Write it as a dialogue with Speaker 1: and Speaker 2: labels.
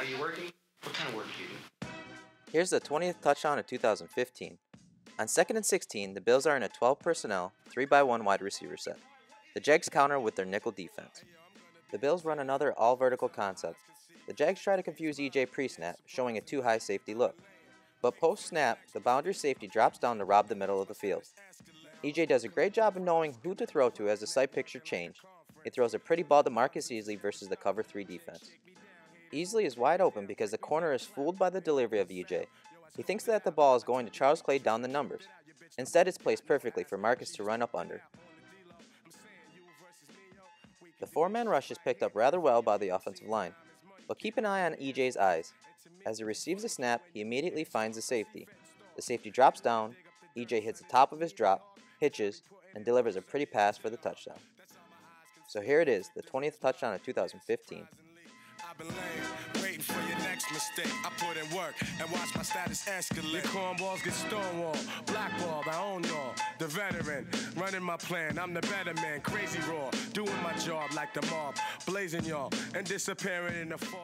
Speaker 1: Are you working? What kind of work do you do?
Speaker 2: Here's the 20th touchdown of 2015. On 2nd and 16, the Bills are in a 12 personnel, 3x1 wide receiver set. The Jags counter with their nickel defense. The Bills run another all vertical concept. The Jags try to confuse EJ pre snap, showing a two high safety look. But post snap, the boundary safety drops down to rob the middle of the field. EJ does a great job of knowing who to throw to as the sight picture change. He throws a pretty ball to Marcus Easley versus the cover 3 defense. Easley is wide open because the corner is fooled by the delivery of EJ. He thinks that the ball is going to Charles Clay down the numbers. Instead, it's placed perfectly for Marcus to run up under. The four man rush is picked up rather well by the offensive line, but keep an eye on EJ's eyes. As he receives the snap, he immediately finds the safety. The safety drops down, EJ hits the top of his drop, hitches, and delivers a pretty pass for the touchdown. So here it is, the 20th touchdown of 2015.
Speaker 3: I've been waiting for your next mistake. I put in work and watch my status escalate. Your cornballs get stonewalled, blackballed. I own y'all, the veteran, running my plan. I'm the better man, crazy raw, doing my job like the mob, blazing y'all and disappearing in the fog.